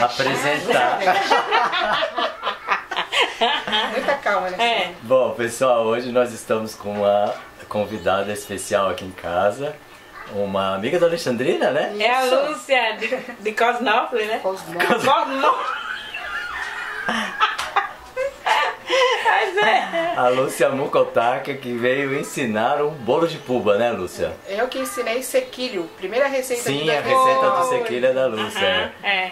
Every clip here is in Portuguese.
apresentar. Muita calma, né? É. Bom, pessoal, hoje nós estamos com uma convidada especial aqui em casa. Uma amiga da Alexandrina, né? É a Lúcia de, de Cosnópolis, né? Cosmópolis. Cosnópolis. Mas é. A Lúcia Mukotaka que veio ensinar um bolo de puba, né, Lúcia? Eu que ensinei sequilho. Primeira receita Sim, a receita do sequilho é da Lúcia. né? É.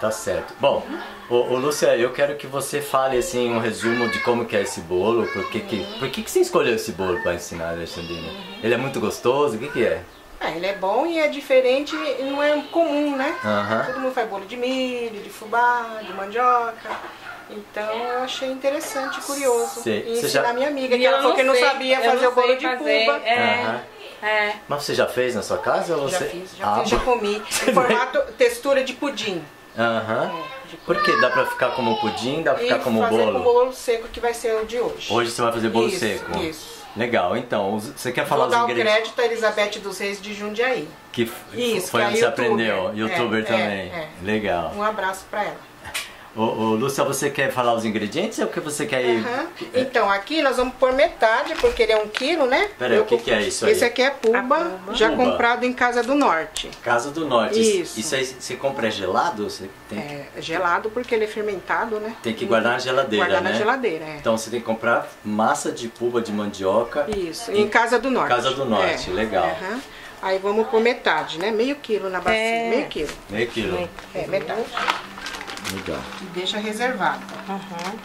Tá certo. Bom, ô, ô, Lúcia, eu quero que você fale assim um resumo de como que é esse bolo, por que que, por que, que você escolheu esse bolo para ensinar, Alexandrina? Ele é muito gostoso, o que que é? Ah, ele é bom e é diferente e não é comum, né? Todo mundo faz bolo de milho, de fubá, de mandioca. Então eu achei interessante curioso. Sei. E ensinar já- minha amiga, que ela falou que não sabia eu fazer não o bolo de fazer, puba. É. É. Mas você já fez na sua casa ou Já você... fiz, já Ah, fiz, já comi. Em formato, textura de pudim. Aham. É, de Por quê? Dá pra ficar como pudim, dá pra ficar e como fazer bolo? com bolo seco que vai ser o de hoje. Hoje você vai fazer bolo Isso, seco? isso. Legal, então, você quer falar Vou dar os o ingredientes crédito a Elizabeth dos Reis de Jundiaí. que Isso, foi que é onde você youtuber. aprendeu? Youtuber É, também. é, é. Legal. Um abraço pra ela. Ô, ô, Lúcia, você quer falar os ingredientes ou o que você quer ir? Aham. Então, aqui nós vamos pôr metade, porque ele é um quilo, né? Peraí, Eu o que que é isso aí? Esse aqui é puba, já Puba. comprado em Casa do Norte. Casa do Norte. Isso. Isso aí você compra é gelado? Você tem, É gelado porque ele é fermentado, né? tem que guardar na geladeira, Guardar né? na geladeira, é. Então você tem que comprar massa de puba de mandioca. Isso, em Casa do Norte. Casa do Norte, É. legal. Aham. Aí vamos pôr metade, né? Meio quilo na bacia, É. meio quilo. Meio quilo. É, metade. Legal. E deixa reservado. Uhum.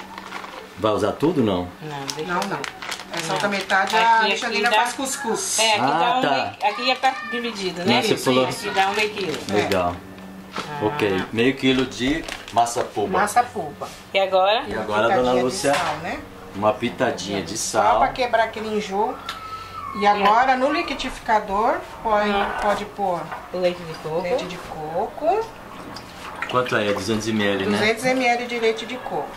Vai usar tudo não? Não, deixa Não, não. Essa Não. outra metade Aqui, a Alexandrina dá- faz cuscuz. É, aqui, Ah, dá um tá. aqui já tá dividido, né? Não, você Isso, falou- Aqui dá um meio quilo. Legal. Ok, meio quilo de massa puba. Massa puba. E agora? E agora, dona de Lúcia, sal, né? uma pitadinha de Só sal. pra quebrar aquele enjoo. E agora no liquidificador pode, pode pôr O leite de coco. leite de coco, Quanto é? 200 ml, né? 200 ml de leite de coco.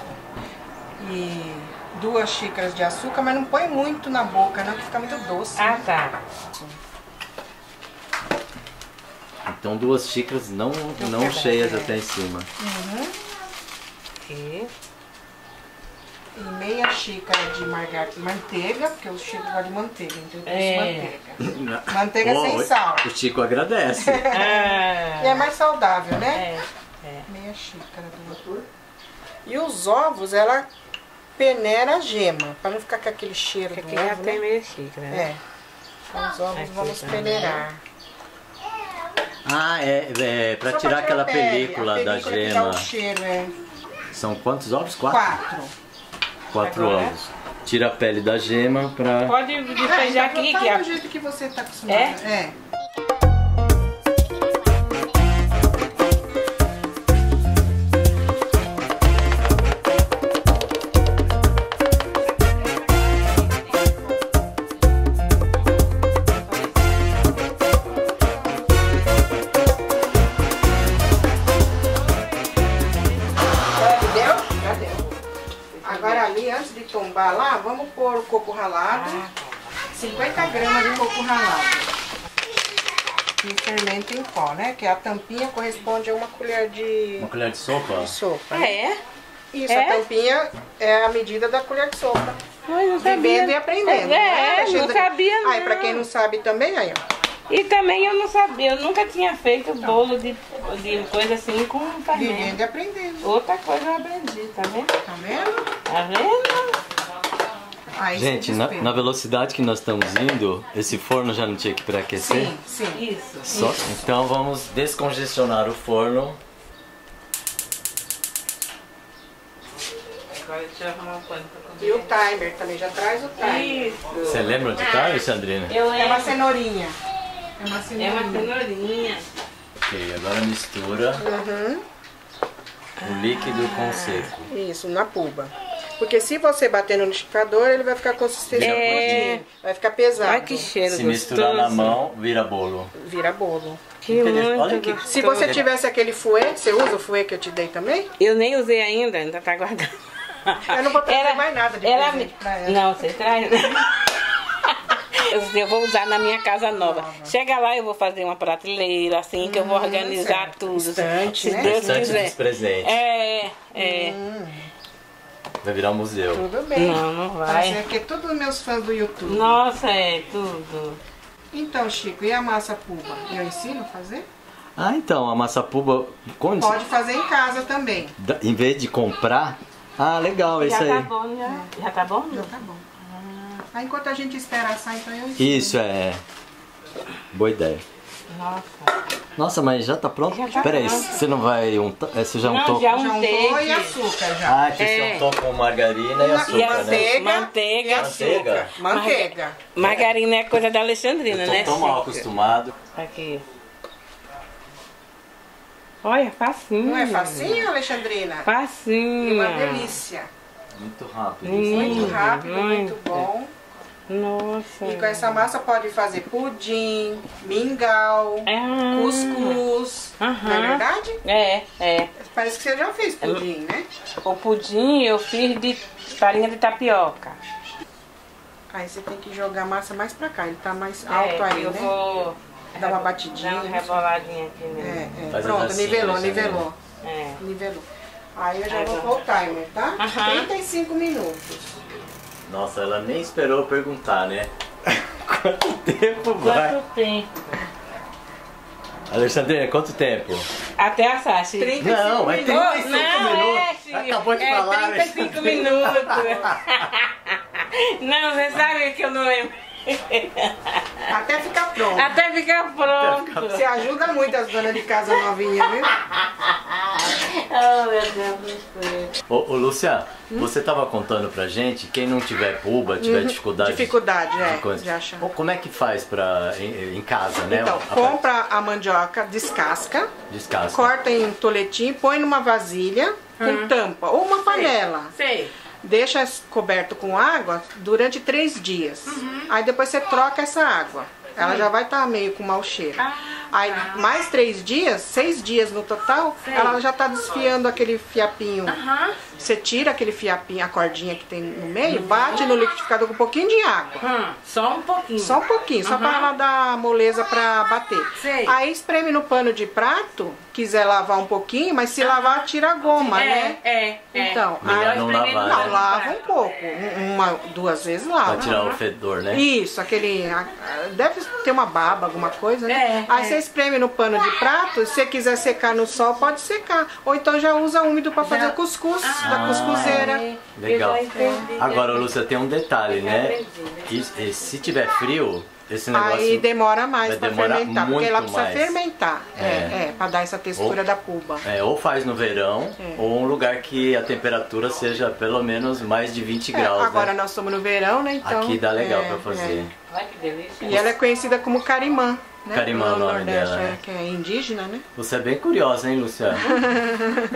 E duas xícaras de açúcar, mas não põe muito na boca, não, que fica muito doce. Ah, né? tá. Então duas xícaras não, não quebrar, cheias é. até em cima. Aqui. E meia xícara de margar... manteiga, porque o Chico gosta de manteiga, então eu É. manteiga. Manteiga sem Ô, sal. O Chico agradece. Ah, E é mais saudável, né? é, é. Meia xícara do E os ovos, ela peneira a gema, para não ficar com aquele cheiro do Aqui já ovo, tem né? meia xícara, né? É. Então, os ovos Aqui vamos também. peneirar. ah, é, é pra Só tirar aquela pele, película, da película que dá gema. o cheiro, é. São quantos ovos? Quatro? Quatro. Quatro Agora? ovos. Tira a pele da gema pra. Pode É, despejar aqui, faz que a do jeito que você tá acostumado. É? É. 50 gramas de coco ralado. E fermento em pó, né? Que a tampinha corresponde a uma colher de, Uma colher de sopa? de sopa. É? Isso, É? a tampinha é a medida da colher de sopa. Mas não sabia. Vivendo e aprendendo. É, né, não Alexandre? sabia não. Aí, pra quem não sabe também, aí, ó. E também eu não sabia, eu nunca tinha feito bolo de, de coisa assim com fermento. Vivendo e aprendendo. Outra coisa eu aprendi, tá vendo? Tá vendo? Tá vendo? Aí Gente, você na, na velocidade que nós estamos indo, esse forno já não tinha que pré-aquecer? Sim, sim. Isso. Só- então vamos descongestionar o forno. Agora deixa eu arrumar um pano pra E o timer também, já traz o timer. Isso. Você lembra onde tá, Alexandrina? Eu É uma cenourinha. É uma É cenourinha. uma cenourinha. Ok, agora mistura Uhum. o líquido com o seco. Isso, na puba. Porque se você bater no liquidificador, ele vai ficar consistente É. Vai ficar pesado. Olha que cheiro Se gostoso. misturar na mão, vira bolo. Vira bolo. Que Olha que-. Se você tivesse aquele fouet, você usa o fouet que eu te dei também? Eu nem usei ainda, ainda tá guardando. Eu não vou trazer mais nada de presente me- pra ela. Não, você traz. Eu vou usar na minha casa nova. Chega lá, eu vou fazer uma prateleira, assim, que eu vou organizar certo. tudo. Estante, se né? Deus Estante quiser. dos presentes. É, é. Vai virar um museu. Tudo bem. Não, não Vai vai. ser aqui todos meus fãs do YouTube. Nossa, é tudo. Então, Chico, e a massa puba? Eu ensino a fazer? Ah, então, a massa puba, quando- Pode fazer em casa também. da- em vez de comprar. Ah, legal, isso Já tá aí. bom, já. Já tá bom? Já tá bom. Aí, enquanto a gente espera assar, então eu ensino. Isso é. Boa ideia. Nossa. Nossa, mas já tá pronto? Já tá Peraí, pronto. você não vai untar. é, Você já Não, untou? já Já untei. untou e açúcar já. Ah, que você É. untou com margarina e E açúcar, né? manteiga, Manteiga. e açúcar. Manteiga. Margarina é coisa da Alexandrina, Eu né? tô mal acostumado. Aqui. Olha, facinho. Não é facinho, Alexandrina? Facinho. Uma delícia. Muito rápido. Hum. aí. Muito rápido, muito muito. bom. Nossa. E com essa massa pode fazer pudim, mingau, Ah. cuscuz. Não é verdade? É, é. Parece que você já fez pudim, né? O pudim eu fiz de farinha de tapioca. Aí você tem que jogar a massa mais pra cá. Ele tá mais alto é, aí, eu né? vou Dá uma batidinha. dar uma reboladinha aqui nele. É, é. Pronto, assim, nivelou, nivelou. É. Nivelou. Aí eu já Aí vou timer, tá? Aham. 35 minutos. Nossa, ela nem esperou eu perguntar, né? Quanto tempo vai? Quanto tempo? Alexandrina, quanto tempo? Até a Sasha. 35 Não, é minutos. 35 não, minutos. é, filho. Acabou de é falar, 35 Alexandrina. minutos. não, você sabe que eu não lembro. Até ficar pronto. Até ficar pronto. Você ajuda muito as donas de casa novinhas, viu? Oh, meu Deus do céu. Ô, ô Lúcia, Hum? você tava contando pra gente, quem não tiver puba, tiver dificuldade, Uhum. Dificuldade, é, de coisa. de achar. Como é que faz pra, em, em casa, né? Então, A- compra a mandioca, descasca, Descasca. corta em toletinho, põe numa vasilha com tampa ou uma panela. Sei. Deixa coberto com água durante três dias. Aí depois você troca essa água. Ela já vai estar meio com mau cheiro. Aí mais três dias, seis dias no total, ela já tá desfiando aquele fiapinho. Você tira aquele fiapinho, a cordinha que tem no meio, bate no liquidificador com um pouquinho de água. Hum, só um pouquinho. Só um pouquinho, só para ela dar moleza para bater. Sei. Aí espreme no pano de prato, quiser lavar um pouquinho, mas se lavar, tira a goma, é, né? é, é. Então, Melhor aí- não lavar, no né? não, lava um pouco. um- Uma, duas vezes lava. Pra tirar o fedor, né? Isso, aquele. Deve ter uma baba, alguma coisa, né? É, Aí é. você espreme no pano de prato, se você quiser secar no sol, pode secar. Ou então já usa úmido para fazer o cuscuz da cuscuzeira. Legal. Já entendi. Agora, Lúcia, tem um detalhe, né? aprendi, né? E, e se tiver frio, esse negócio. Aí demora mais para fermentar, porque ela precisa mais. fermentar. É, É. é, para dar essa textura Ou- da cuba. É, ou faz no verão, É. ou um lugar que a temperatura seja pelo menos mais de 20 É, graus. agora né? nós estamos no verão, né? Então, Aqui dá legal é, pra fazer. é. Olha que delícia. E ela é conhecida como carimã. Né? Carimã no é o nome Nordeste, dela, é, né? que é indígena, né? Você é bem curiosa, hein, Luciana?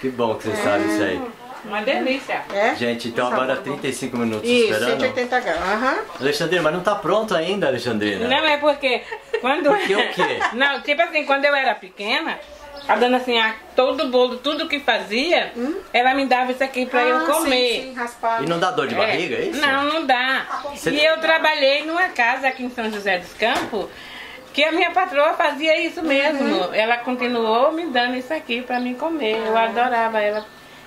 que bom que você sabe isso aí. Uma delícia. É? Gente, então agora bom. 35 minutos Isso, esperando. 180 graus. Aham. Alexandrina, mas não tá pronto ainda, Alexandrina. Não, é porque quando. Porque o quê? Não, tipo assim, quando eu era pequena, a dona assim, a, todo bolo, tudo que fazia, ela me dava isso aqui pra eu Hum? Ah, comer. Sim, sim, raspado. E não dá dor de barriga, é isso? Não, não dá. Você- E eu trabalhei numa casa aqui em São José dos Campos, que a minha patroa fazia isso mesmo. Uhum. Ela continuou me dando isso aqui pra mim comer. Eu adorava ela.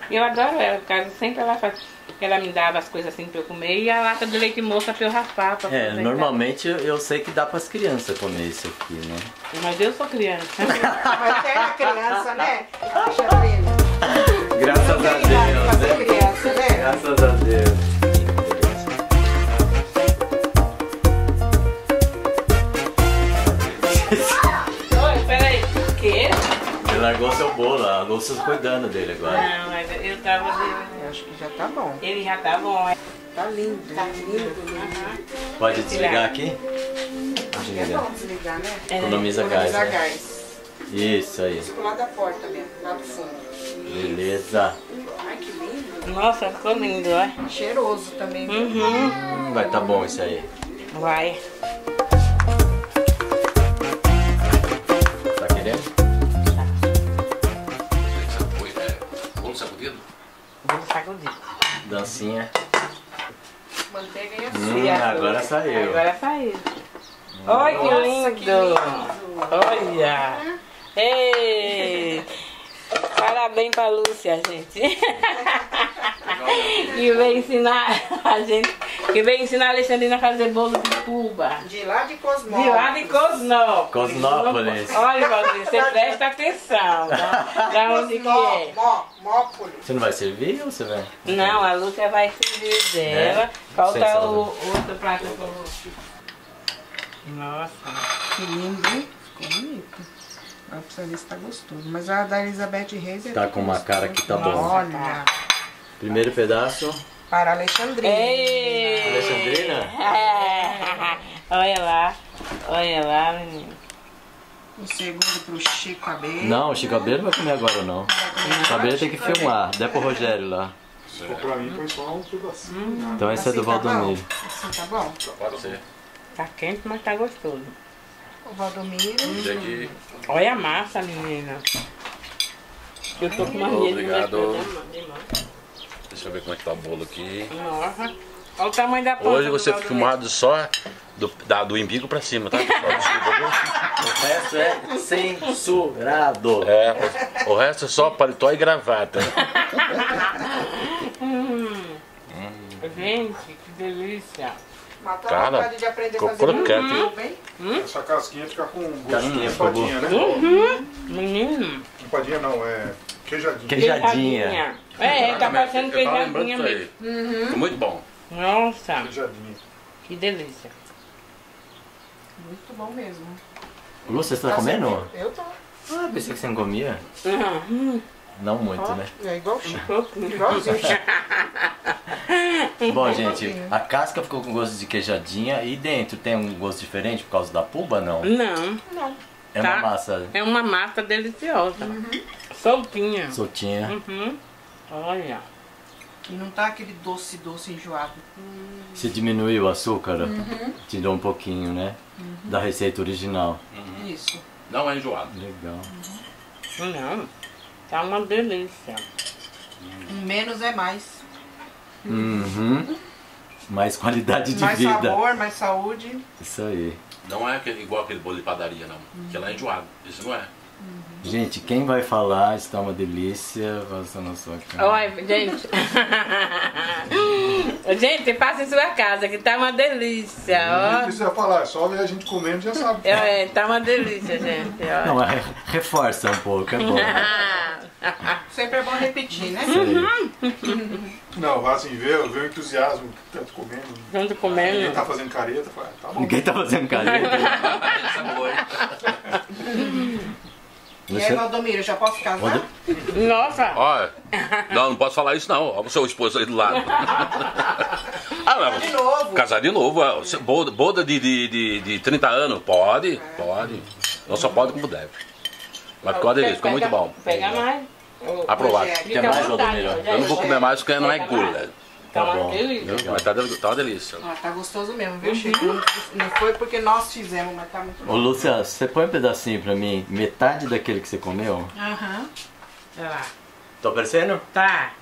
Eu adoro ela, por causa sempre ela faz. Ela me dava as coisas assim pra eu comer e a lata de leite moça pra eu raspar. Pra É, normalmente eu, eu sei que dá pras crianças comer isso aqui, né? Mas eu sou criança. Mas tem a criança, né? Alexandrina. Graças a Deus, né? criança, né? Graças a Deus. Você largou seu bolo, a Lúcia cuidando dele agora. Não, mas eu tava. Eu acho que já tá bom. Ele já tá bom. é. Tá lindo. Tá lindo, lindo. Pode desligar aqui? É bom desligar, né? Economiza gás. Economizar né? gás. Isso aí. Pro lado da porta mesmo, lá do fundo. Beleza. Ai, que lindo. Nossa, ficou lindo, ó. Cheiroso também. Uhum. Hum, vai tá bom isso aí. Vai. Dancinha. Manteiga e açúcar. Hum, E a agora saiu. Agora saiu. Olha que lindo. que lindo. Olha. Ei. Parabéns pra Lúcia, gente. que veio ensinar a gente. Que veio ensinar a Alexandrina a fazer bolo de puba. De lá de Cosmópolis. De lá de Cosnópolis. Cosnópolis. Olha, Valdir, você presta atenção. Tá? Da onde que é? Mó, Mópolis. Você não vai servir ou você vai? Não, a Lúcia vai servir dela. É? Falta o outro prato. Nossa. Que lindo, hein? Ficou bonito. Agora precisa ver se tá gostoso. Mas a da Elizabeth Reis é Tá com uma cara que tá bom. Olha, Primeiro pedaço. para Alexandrina. Ei! Alexandrina? olha lá, olha lá, menino. O segundo pro Chico Abelha. Não, o Chico Abelha não vai comer agora não. O Chico Abelha tem que filmar. Dá pro Rogério lá. Pra mim foi só um pedacinho. Então esse é do Assim tá bom? Valdomiro. Assim tá bom? Pode ser. Tá quente, mas tá gostoso. O Valdomiro. Aqui. Olha a massa, menina. Eu tô com uma Obrigado. Deixa eu ver como é que tá o bolo aqui. Nossa. Olha o tamanho da ponta Hoje você Valdomiro. filmado só do, da, do embigo pra cima, tá? O resto é censurado. É, o resto é só paletó e gravata. Gente, que delícia. Matou Cara, a vontade de aprender a fazer crocante. bolo, bem? Essa casquinha fica com gosto Casquinha, de por empadinha, né? Menino. Empadinha não, é queijadinha. Queijadinha. É, tá parecendo queijadinha mesmo. Ficou muito bom. Nossa, Queijadinha. que delícia. Muito bom mesmo. Lu, você tá comendo? Eu tô. Ah, pensei que você não comia. Uhum. Não muito, né? É igual. Igualzinho. Bom, gente, a casca ficou com gosto de queijadinha e dentro tem um gosto diferente por causa da puba, não? Não, É Tá. uma massa é uma massa deliciosa. Soltinha. soltinha. Uhum. Olha. E não tá aquele doce, doce enjoado. Você diminuiu o açúcar, tirou um pouquinho, né? Da receita original. Isso. Não é enjoado. Legal. Não, tá uma delícia. Menos é mais. Uhum. Mais qualidade de mais vida. sabor, mais saúde. Isso aí. Não é aquele, igual aquele bolo de padaria, não. Que ela é enjoado. Isso não é. Gente, quem vai falar está uma delícia, faça na sua cara. Olha, gente. gente, passa em sua casa que tá uma delícia, Não precisa falar, é só ver a gente comendo já sabe. É, tá uma delícia, gente. ó. Não, é, reforça um pouco, é bom. Sempre é bom repetir, né? Aí. Não, vá assim, ver, ver o entusiasmo que tá comendo. Quem comendo. tá fazendo careta, fala, tá bom. Ninguém tá fazendo careta. E aí, Valdomiro, já posso casar? Nossa, Olha, não, não posso falar isso não. Olha o seu esposo aí do lado. ah, não. De novo. Casar de novo. é. Boda, boda de, de, de, de 30 anos? Pode, pode. Não só pode como deve. Mas ficou uma delícia, ficou muito bom. Pega mais. Aprovado. Quer mais, Valdomiro? Eu não vou comer mais porque não é gula. Tá Tá uma bom. delícia. Mas tá, del- tá uma delícia. Ah, tá gostoso mesmo, viu, Chico? Não, não foi porque nós fizemos, mas tá muito Ô bom. Lúcia, você põe um pedacinho pra mim, metade daquele que você comeu? Aham. Olha lá. Tô aparecendo? Tá.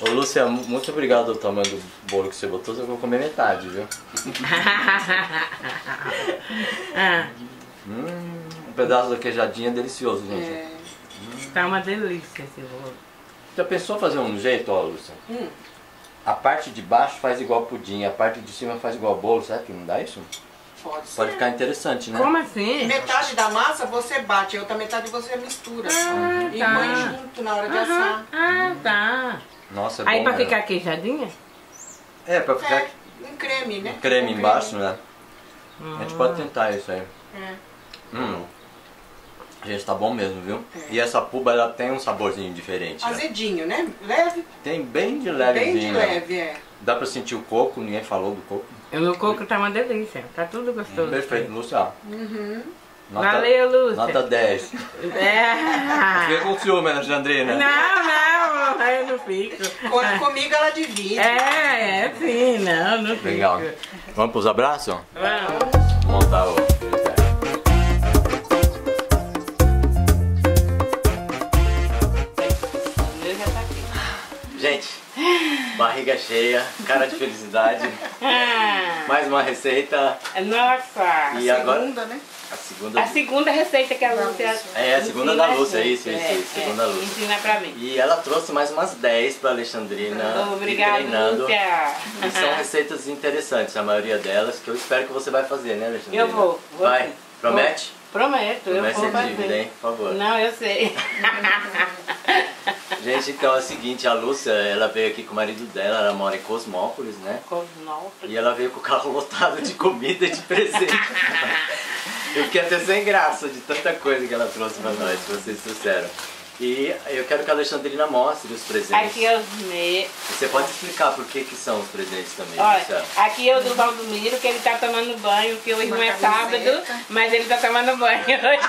Ô Lúcia, mu- muito obrigado pelo tamanho do bolo que você botou, eu vou comer metade, viu? Ah, Hum, um pedaço da queijadinha é delicioso, gente. É, tá uma delícia esse bolo. Já pensou fazer um jeito, ó, Lúcia? A parte de baixo faz igual pudim, a parte de cima faz igual bolo, será que não dá isso? pode ser. Pode ficar interessante, né? Como assim? Metade da massa você bate, a outra metade você mistura. Ah, e tá. põe junto na hora de Aham. assar. Ah, tá. Nossa, é Aí bom, pra né? ficar queijadinha? É, pra ficar É, um creme, né? creme Um embaixo, né? A gente pode tentar isso aí. É. Hum. Gente, tá bom mesmo, viu? É. E essa puba, ela tem um saborzinho diferente. né? Azedinho, né? Leve, Tem bem de bem levezinho. de leve, é. Dá pra sentir o coco, ninguém falou do coco. O coco tá uma delícia. Tá tudo gostoso. Perfeito, Lúcia. Uhum. Nota, Valeu, Lúcia. Nota 10. É. Fica com ciúme, Alexandrina. Não, não, eu não fico. Quando comigo ela divide. É, é sim, não, não fico. Legal. Vamos pros abraços? Vamos. Montar o. barriga cheia, cara de felicidade. Mais uma receita. nossa. E agora Segunda, né? a segunda. A segunda receita que a Lúcia. É, a segunda da Lúcia, gente. isso, isso, É, isso, segunda é, Lúcia. Ensina pra mim. E ela trouxe mais umas 10 para Alexandrina. Obrigada, treinando. Lúcia. E são receitas interessantes, a maioria delas, que eu espero que você vai fazer, né, Alexandrina? Eu vou, vou Vai? Promete? Prometo, eu Promete vou ser fazer. dívida, hein? Por favor. Não, eu sei. Gente, então é o seguinte, a Lúcia, ela veio aqui com o marido dela, ela mora em Cosmópolis, né? Cosmópolis. E ela veio com o carro lotado de comida e de presente. Eu fiquei até sem graça de tanta coisa que ela trouxe pra nós, que vocês trouxeram. E eu quero que a Alexandrina mostre os presentes. Aqui é os meus. Você pode explicar por que, que são os presentes também, Olha, Lúcia? aqui é o do Valdomiro, que ele tá tomando banho, que hoje Uma não é camiseta. sábado, mas ele tá tomando banho hoje.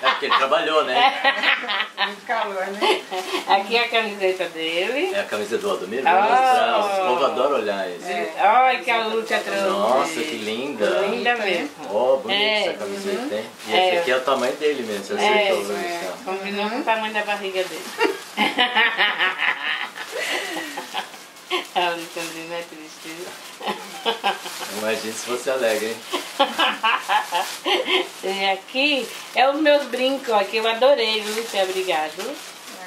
É porque ele trabalhou, né? Muito calor, né? Aqui é a camiseta dele. É a camisa do Aldomiro? Ah. mostrar, os povos adoram olhar isso. Olha que a Lúcia trouxe. Nossa, que linda! Linda mesmo. Oh, bonita É. essa camiseta, hein? E É. esse aqui é o tamanho dele mesmo, você É, acertou, isso Lúcia. Combinou com o tamanho da barriga dele. a Alexandrina é triste. Imagina se fosse alegre, hein? E aqui é os meus brincos, ó, que eu adorei, Lúcia, obrigado.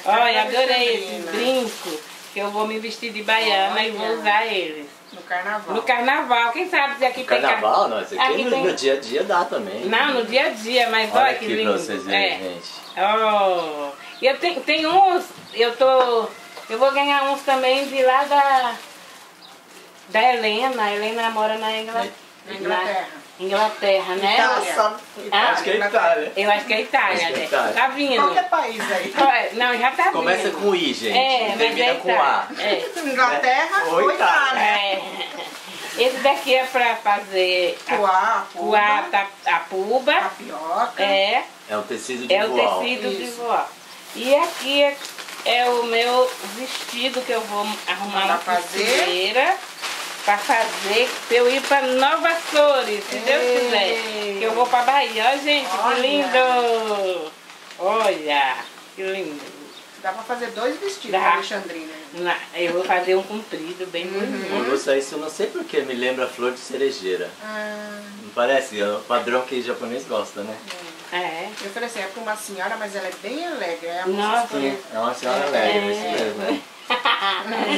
Olha, adorei esse Alexandrina. brinco, que eu vou me vestir de baiana e vou Olha. usar eles. No carnaval. No carnaval, quem sabe se aqui tem car- Carnaval, não, aqui, Aqui no, tem- no dia a dia dá também. Não, no dia a dia, mas Olha olha, que aqui lindo. pra vocês verem, É. gente. Oh, eu tenho, tem uns, eu tô. Eu vou ganhar uns também de lá da. Da Helena. A Helena mora na Inglaterra. Na Inglaterra. Inglaterra, né? Itália. Ah, Acho que é Itália. Eu acho que é Itália, Acho que é né? Itália. Tá vindo. Qualquer país aí. Olha, Não, já tá Começa vindo. com I, gente. É, mas termina é com A. É. Inglaterra Ou ou Itália. Itália. É. Esse daqui é pra fazer a, Coar, coar puba, a, a puba. tapioca. É. É um tecido de É o voal. tecido de voar. E aqui é, é o meu vestido que eu vou arrumar Pra uma fazer? costureira pra fazer, pra eu ir pra Nova Açores, se Deus Ei. quiser. Que eu vou pra Bahia. Olha, gente, Olha. que lindo! Olha, que lindo. Dá pra fazer dois vestidos Dá. pra Alexandrina. Na- Eu vou fazer um comprido, bem bonito. Ô, Lúcia, isso eu não sei porque me lembra flor de cerejeira. Ah, Não parece? É o padrão que japonês gosta, né? É. eu falei assim, é pra uma senhora, mas ela é bem alegre. A Nossa. moça escolheu- É uma senhora alegre, isso mesmo.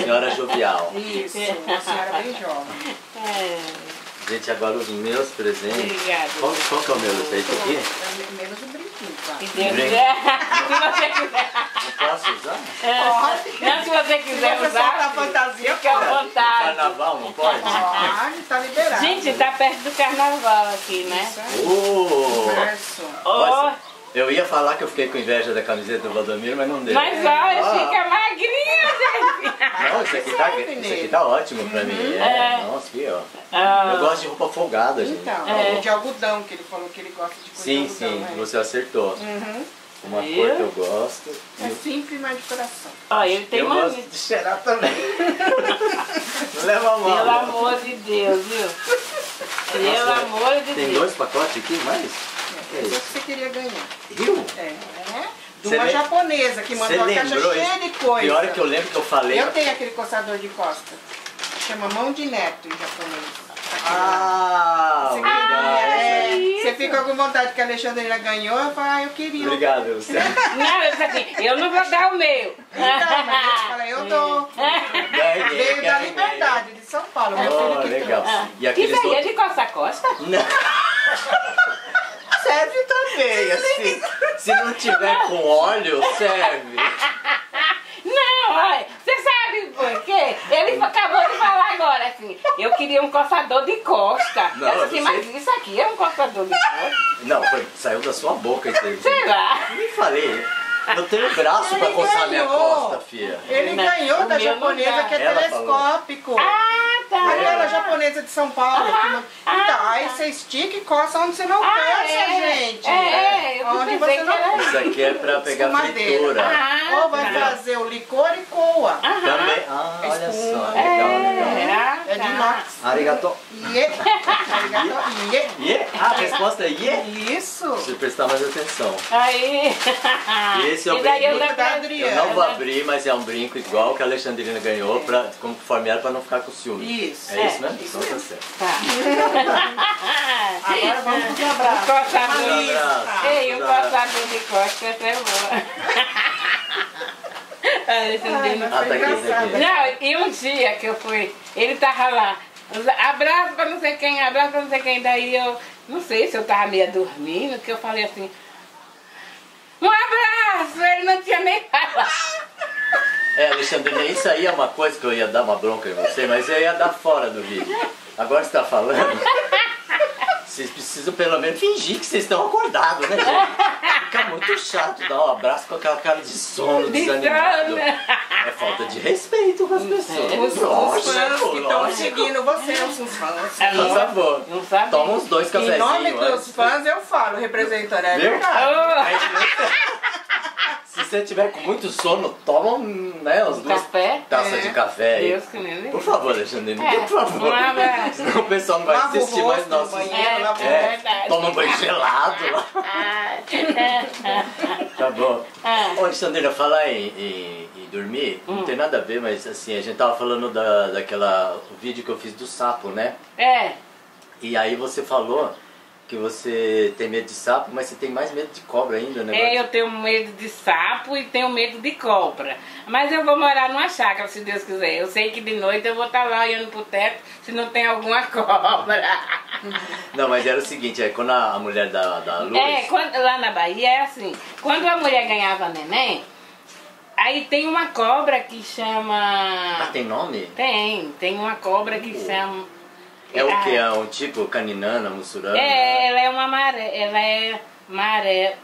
Senhora jovial. Isso, uma senhora bem jovem. É. Gente, agora os meus presentes. Obrigada. Qual, qual que é o meu? Esse aqui? É Menos o brinquinho, tá? Se Deus quiser. Se você quiser. Eu posso usar? Pode. Não, se você Se quiser você usar. soltar fantasia, Fica à pode. vontade. Carnaval, não pode? Pode, tá liberado. Gente, tá perto do carnaval aqui, né? Isso aí. Oh! Nossa, eu ia falar que eu fiquei com inveja da camiseta do Valdomiro, mas não deu. mas olha, Ah. fica magrinho. Não, isso aqui, tá, isso nele. aqui tá ótimo pra mim. É. É. Nossa, aqui, ó. Ah, Eu gosto de roupa folgada, gente. Então, É. de algodão, que ele falou que ele gosta de coisa Sim, de sim, algodão. né? você acertou. Uhum. Uma Viu? cor que eu gosto. É simples, mas de coração. ó, ele tem eu uma. gosto de cheirar também. não leva a mão. Pelo não. amor de Deus, viu? Pelo Nossa, amor de Tem Deus. dois pacotes aqui, mais? É Esse é o isso? que você queria ganhar. Rio? É. De uma japonesa que mandou uma caixa cheia isso? de coisa. Pior é que eu lembro que eu falei. Eu tenho aquele coçador de costa. Chama mão de neto em japonês. Ah, Você queria, é, isso. você fica com vontade que a Alexandrina ganhou, eu falo, ah, eu queria. Obrigado, Luciano. Não, eu disse assim, eu não vou dar o meu. Então, mas eu falei, eu dou. Ganhei, Veio da. Liberdade, de São Paulo, meu filho Oh, que legal. trouxe. E aqueles Isso aí é de costa a costa? Não. Serve também, assim. Se não tiver com óleo, serve. Não, olha, você sabe por quê? Ele acabou de falar agora assim, eu queria um coçador de costa. Não, eu disse, eu mas isso aqui é um coçador de costa? Não, foi, saiu da sua boca isso aí. Sei lá. Nem falei. Eu tenho braço pra Ele coçar minha ganhou. costa, filha. Ele Não, ganhou o da meu não japonesa dá. que é Ela telescópico. Ah, tá. Aquela japonesa de São Paulo. que não- Ah, então, ah, aí tá. você estica e coça onde você não Ah, pensa, é. gente. É, é, Onde você não era Isso aqui é pra pegar fritura. Ah, Ou vai tá. fazer o licor e coa. Também. Ah, olha só. Legal, legal. É, É de inox. Arigato. Iê. Arigato. Ah, a resposta é yeah. Isso. Preciso prestar mais atenção. Aí. E esse é o E daí eu brinco lembrei- da. Eu não vou abrir, mas é um brinco igual que a Alexandrina ganhou, pra, conforme era, pra não ficar com ciúme. Isso. É isso mesmo? Isso Então tá certo. Tá. Agora vamos pros abraços. Coçador. Um abraço. Ei, o Um abraço. coçador de costas é bom. Ah, tá. Não, e um dia que eu fui, ele tava lá, abraço pra não sei quem, abraço pra não sei quem, daí eu, não sei se eu tava meio dormindo, que eu falei assim, um abraço, ele não tinha nem falado. É, Alexandrina, isso aí é uma coisa que eu ia dar uma bronca em você, mas eu ia dar fora do vídeo. Agora você tá falando. Vocês precisam pelo menos fingir que vocês estão acordados, né, gente? Fica muito chato dar um abraço com aquela cara de sono, De desanimado. É falta de respeito com as pessoas. Os, os Lógico, fãs que estão seguindo você, os fãs. É, Por favor, Não sabe? toma uns dois Em nome cafezinhos dos fãs, eu falo, representando. É Viu? verdade. Oh, Se você tiver com muito sono, toma um, né, umas duas café? taças É. de café aí. Deus que me. Por favor, Alexandrina, É, por favor. um. Senão o pessoal não vai Lava assistir mais rosto nossos banheiro, É, É, verdade. toma um banho gelado lá. Tá bom. Ah. Ô, Alexandrina, falar em, em- em dormir, Hum. não tem nada a ver, mas assim, a gente tava falando da, daquela, o vídeo que eu fiz do sapo, né? É, E aí você falou que você tem medo de sapo, mas você tem mais medo de cobra ainda, né? é, eu tenho medo de sapo e tenho medo de cobra. Mas eu vou morar numa chácara, se Deus quiser. Eu sei que de noite eu vou estar lá olhando pro teto se não tem alguma cobra. Não, mas era o seguinte, é quando a, mulher da, da luz... É, quando- lá na Bahia é assim. Quando a mulher ganhava neném, aí tem uma cobra que Ah, chama. tem nome? Tem, tem uma cobra que chama. É o que? É um tipo caninana, mussurana? É, ela é uma maré, ela é maré,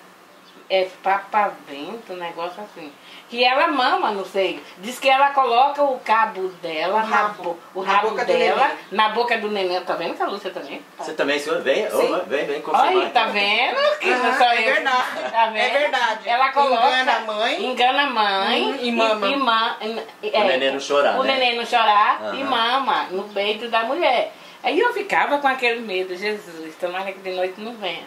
é papavento, um negócio assim. Que ela mama, não sei. Diz que ela coloca o cabo dela, O na rabo. bo- o Na rabo dela, na boca do neném. Tá vendo que a Lúcia também? Você também, senhor? Vem, ô, vem, vem confirmar. Olha, tá vendo? Que é eu. verdade. Tá vendo? É verdade. Ela coloca. Engana a mãe. Engana a mãe. Uhum, e mama. E, ma- é, O neném não chorar, O né? neném não chorar e Aham. mama no peito da mulher. Aí eu ficava com aquele medo, Jesus, tomara que de noite não venha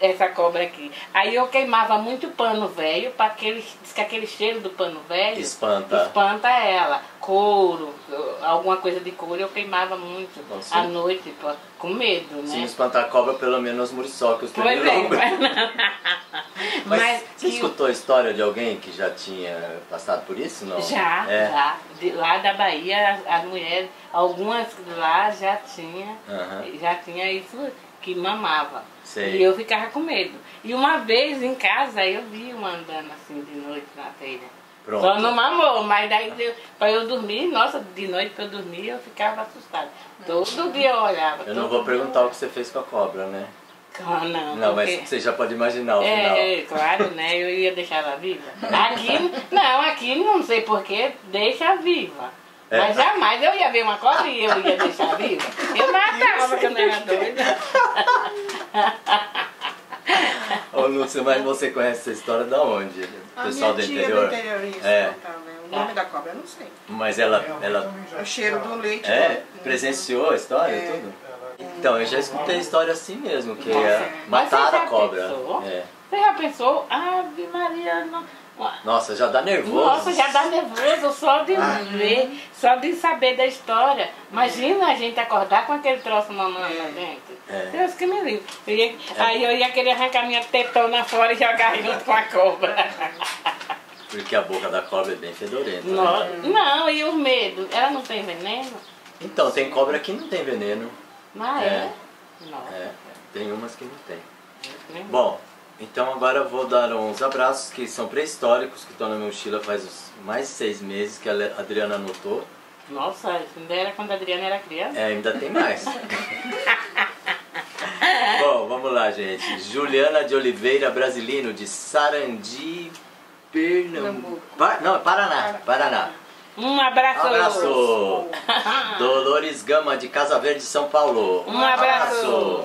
essa cobra aqui. Aí eu queimava muito pano velho, para aquele, diz que aquele cheiro do pano velho Espanta. espanta ela. Couro, alguma coisa de couro eu queimava muito Nossa. à noite, pô, com medo, Se não né? espantar a cobra, pelo menos muriçocas. Pois é, mas, Mas, mas você que- escutou a história de alguém que já tinha passado por isso, não? Já, é. já. De, lá da Bahia, as, as mulheres, algumas lá já tinha, Aham. já tinha isso que mamava. Sei. E eu ficava com medo. E uma vez em casa eu vi uma andando assim de noite na telha. Pronto. Só não mamou, mas daí eu, pra eu dormir, nossa, de noite pra eu dormir eu ficava assustada. Todo dia eu olhava. Eu não vou dia perguntar o que você fez com a cobra, né? Ah, não, Não, porque... mas você já pode imaginar o final. É, é, claro, né? Eu ia deixar ela viva. Aqui, não, aqui não sei porquê, deixa viva. É. Mas jamais eu ia ver uma cobra e eu ia deixar viva. Eu matava, porque eu não era doida. Ô, Lúcia, mas você conhece essa história da onde? O pessoal do interior? do interior, isso, É. contava. O nome da cobra eu não sei. Mas ela, ela também já O cheiro do leite. é, presenciou a história e É. tudo? Então, eu já escutei a história assim mesmo, que Nossa. é, Mas mataram a cobra. pensou? É. Você já pensou? Ave Maria, não. Nossa, já dá nervoso. Nossa, já dá nervoso só de ver, só de saber da história. Imagina a gente acordar com aquele troço mamando na gente. É. Deus que me livre. Eu ia- Aí eu ia querer arrancar minha tetona fora e jogar junto com a cobra. Porque a boca da cobra é bem fedorenta. né? Não, não, e o medo? Ela não tem veneno? Então, tem cobra que não tem veneno. Não é? É. Nossa. É, tem umas que não tem. Bom, então agora eu vou dar uns abraços que são pré-históricos, que estão na minha mochila faz mais de seis meses, que a Adriana anotou. Nossa, isso ainda era quando a Adriana era criança? É, ainda tem mais. Bom, vamos lá, gente. Juliana de Oliveira Brasilino, de Sarandi, Pernambuco. Pa- não, Paraná. Paraná. Um abraço. Abraço. Dolores Gama de Casa Verde, São Paulo. Um abraço.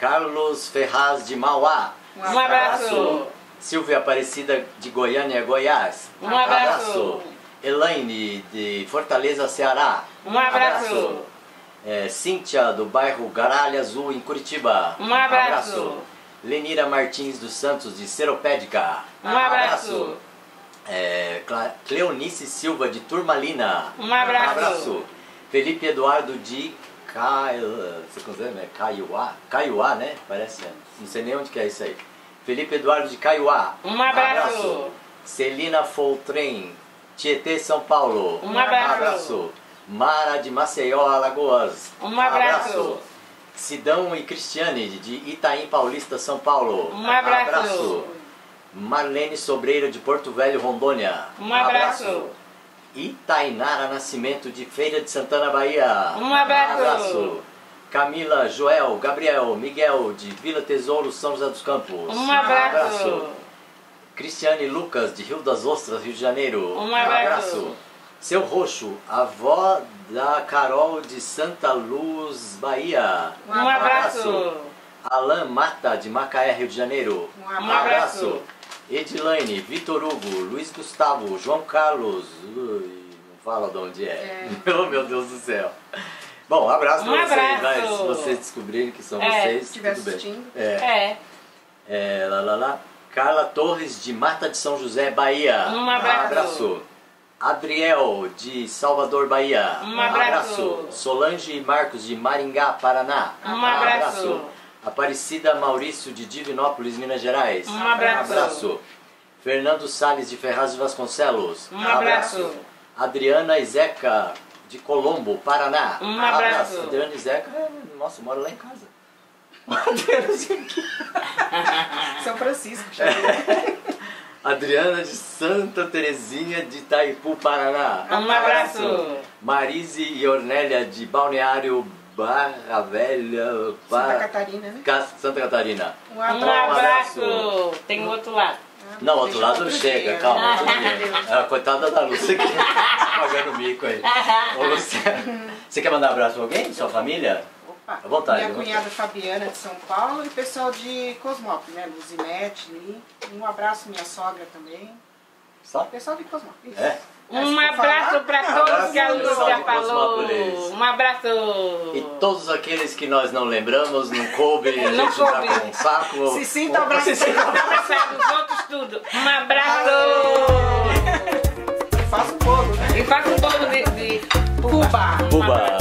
Carlos Ferraz de Mauá. Um abraço. Silvia Aparecida de Goiânia, Goiás. Um abraço. Elaine de Fortaleza, Ceará. Um abraço. É, Cíntia do bairro Garalha Azul, em Curitiba. Um abraço. Lenira Martins dos Santos de Seropédica. Um abraço. É, Cleonice Silva de Turmalina. Um abraço. Felipe Eduardo de Ca... Você consegue, né? Caiuá? Caiuá, né? Parece. Não sei nem onde que é isso aí. Felipe Eduardo de Caiuá. Um abraço. Celina Foltrem, Tietê, São Paulo. Um abraço. Mara de Maceió, Alagoas. Um abraço. Sidão e Cristiane de Itaim Paulista, São Paulo. Um abraço. Marlene Sobreira de Porto Velho, Rondônia. Um abraço. Itainara Nascimento de Feira de Santana, Bahia. Um abraço. Camila, Joel, Gabriel, Miguel de Vila Tesouro, São José dos Campos. Um abraço. Cristiane Lucas de Rio das Ostras, Rio de Janeiro. Um abraço. Seu Roxo, avó da Carol de Santa Luz, Bahia. Um abraço. Alain Mata de Macaé, Rio de Janeiro. Um Um abraço. Edilaine, Vitor Hugo, Luiz Gustavo, João Carlos. Ui, não fala de onde é. Oh, meu Deus do céu. Bom, abraço Um pra vocês, abraço. vai. Se vocês descobrirem que são É, vocês, se estiver tudo bem. assistindo. É. É. É, lá, lá, lá. Carla Torres de Mata de São José, Bahia. Um abraço. Adriel de Salvador, Bahia. Um abraço. Solange e Marcos de Maringá, Paraná. Um abraço. Aparecida Maurício de Divinópolis, Minas Gerais. Um abraço. Fernando Sales de Ferraz de Vasconcelos. Um abraço. Adriana e Zeca de Colombo, Paraná. Um abraço. Adriana e Zeca, é, nossa, mora lá em casa. Adriana e. São Francisco, Xavier. Adriana de Santa Terezinha de Itaipu, Paraná. Um abraço. Marise e Ornélia de Balneário Barra Velha, Santa Ba- Catarina, né? Ca- Santa Catarina. Um Um abraço. abraço. Tem o outro lado. Não, outro Deixa lado outro chega, dia. calma. outro dia. Ah, coitada da Lúcia aqui, pagando mico aí. Ô, Lúcia, você quer mandar um abraço pra alguém? Sua família? Opa. À vontade, Minha vontade. cunhada Fabiana de São Paulo e o pessoal de Cosmópolis, né? Luzinete ali. Um abraço, minha sogra também. Só? Pessoal de Cosmópolis. É. Um abraço pra todos que a Lúcia falou. Um abraço. E todos aqueles que nós não lembramos, não coube, a Não gente tá com um saco. Se sinta abraçado. se sinta Abraçar os outros tudo. Um abraço. Faz um bolo, né? E faça um bolo de, de puba. Um